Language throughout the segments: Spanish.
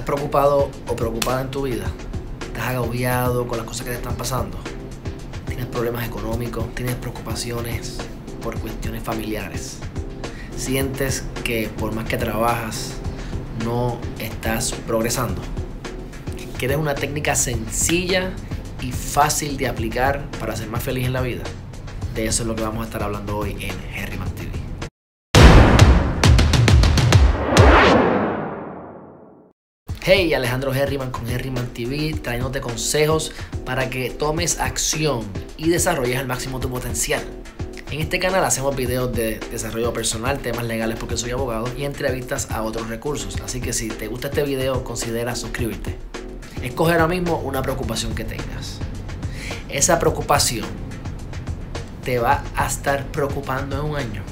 ¿Estás preocupado o preocupada en tu vida? ¿Estás agobiado con las cosas que te están pasando? ¿Tienes problemas económicos? ¿Tienes preocupaciones por cuestiones familiares? ¿Sientes que por más que trabajas no estás progresando? ¿Quieres una técnica sencilla y fácil de aplicar para ser más feliz en la vida? De eso es lo que vamos a estar hablando hoy en Herriman TV. Hey, Alejandro Herriman con Herriman TV, trayéndote consejos para que tomes acción y desarrolles al máximo tu potencial. En este canal hacemos videos de desarrollo personal, temas legales porque soy abogado y entrevistas a otros recursos. Así que si te gusta este video, considera suscribirte. Escoge ahora mismo una preocupación que tengas. Esa preocupación te va a estar preocupando en un año.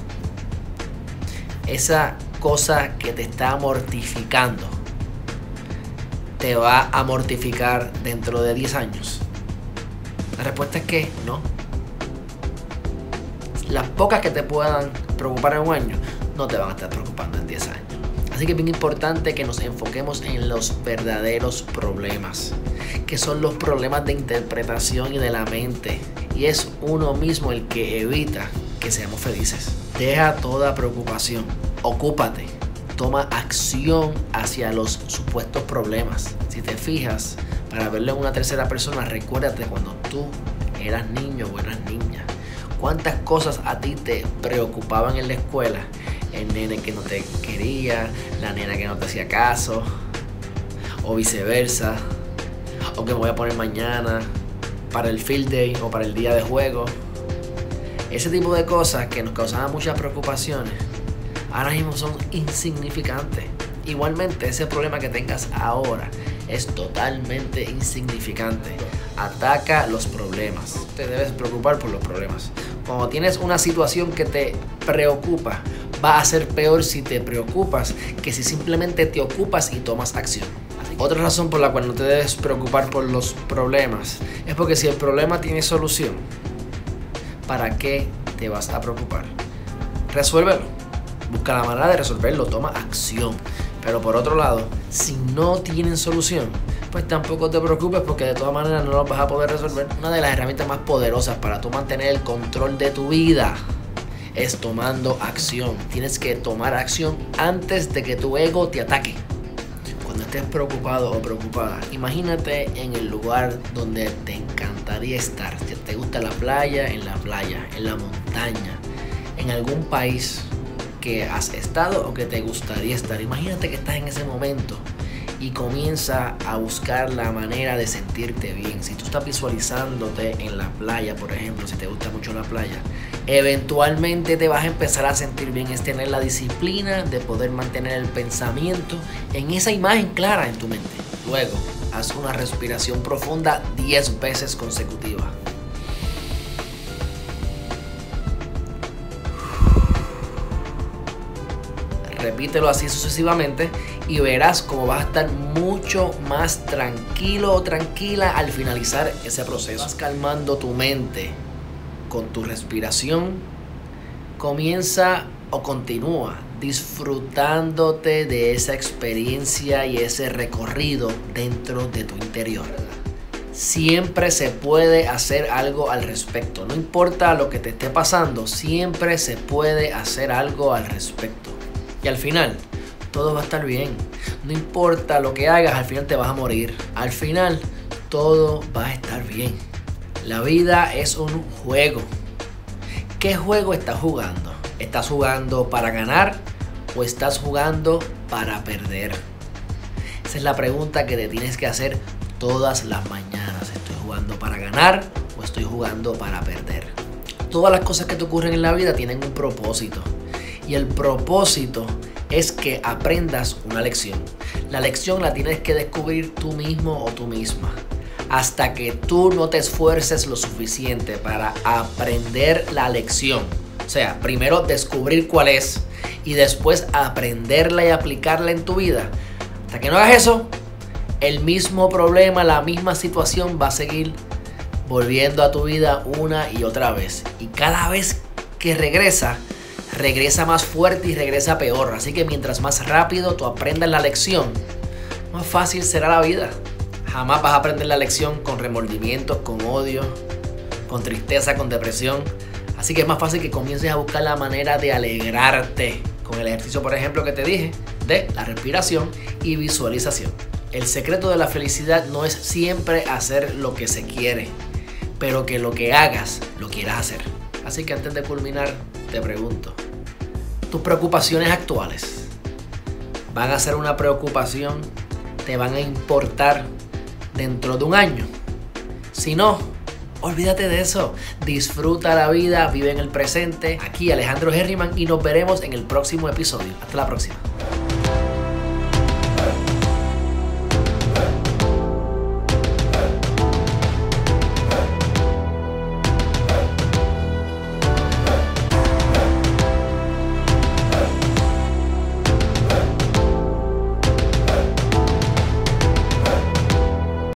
Esa cosa que te está mortificando te va a mortificar dentro de 10 años? La respuesta es que no. Las pocas que te puedan preocupar en un año no te van a estar preocupando en 10 años. Así que es bien importante que nos enfoquemos en los verdaderos problemas, que son los problemas de interpretación y de la mente. Y es uno mismo el que evita que seamos felices. Deja toda preocupación, ocúpate toma acción hacia los supuestos problemas. Si te fijas, para verlo en una tercera persona, recuérdate cuando tú eras niño o eras niña. ¿Cuántas cosas a ti te preocupaban en la escuela? El nene que no te quería, la nena que no te hacía caso, o viceversa, o que me voy a poner mañana para el field day o para el día de juego. Ese tipo de cosas que nos causaban muchas preocupaciones ahora mismo son insignificantes. Igualmente, ese problema que tengas ahora es totalmente insignificante. Ataca los problemas. Te debes preocupar por los problemas. Cuando tienes una situación que te preocupa, va a ser peor si te preocupas que si simplemente te ocupas y tomas acción. Otra razón por la cual no te debes preocupar por los problemas es porque si el problema tiene solución, ¿para qué te vas a preocupar? Resuélvelo busca la manera de resolverlo, toma acción. Pero por otro lado, si no tienen solución, pues tampoco te preocupes porque de todas maneras no lo vas a poder resolver. Una de las herramientas más poderosas para tú mantener el control de tu vida es tomando acción. Tienes que tomar acción antes de que tu ego te ataque. Cuando estés preocupado o preocupada, imagínate en el lugar donde te encantaría estar. Si te gusta la playa, en la playa, en la montaña, en algún país que has estado o que te gustaría estar. Imagínate que estás en ese momento y comienza a buscar la manera de sentirte bien. Si tú estás visualizándote en la playa, por ejemplo, si te gusta mucho la playa, eventualmente te vas a empezar a sentir bien. Es tener la disciplina de poder mantener el pensamiento en esa imagen clara en tu mente. Luego, haz una respiración profunda 10 veces consecutiva. Repítelo así sucesivamente y verás cómo vas a estar mucho más tranquilo o tranquila al finalizar ese proceso. Vas calmando tu mente con tu respiración. Comienza o continúa disfrutándote de esa experiencia y ese recorrido dentro de tu interior. Siempre se puede hacer algo al respecto. No importa lo que te esté pasando, siempre se puede hacer algo al respecto. Y al final, todo va a estar bien. No importa lo que hagas, al final te vas a morir. Al final, todo va a estar bien. La vida es un juego. ¿Qué juego estás jugando? ¿Estás jugando para ganar o estás jugando para perder? Esa es la pregunta que te tienes que hacer todas las mañanas. ¿Estoy jugando para ganar o estoy jugando para perder? Todas las cosas que te ocurren en la vida tienen un propósito. Y el propósito es que aprendas una lección. La lección la tienes que descubrir tú mismo o tú misma. Hasta que tú no te esfuerces lo suficiente para aprender la lección. O sea, primero descubrir cuál es y después aprenderla y aplicarla en tu vida. Hasta que no hagas eso, el mismo problema, la misma situación va a seguir volviendo a tu vida una y otra vez. Y cada vez que regresa, regresa más fuerte y regresa peor. Así que mientras más rápido tú aprendas la lección, más fácil será la vida. Jamás vas a aprender la lección con remordimientos, con odio, con tristeza, con depresión. Así que es más fácil que comiences a buscar la manera de alegrarte con el ejercicio, por ejemplo, que te dije, de la respiración y visualización. El secreto de la felicidad no es siempre hacer lo que se quiere, pero que lo que hagas lo quieras hacer. Así que antes de culminar, te pregunto, ¿tus preocupaciones actuales van a ser una preocupación? ¿Te van a importar dentro de un año? Si no, olvídate de eso. Disfruta la vida, vive en el presente. Aquí Alejandro Herriman y nos veremos en el próximo episodio. Hasta la próxima.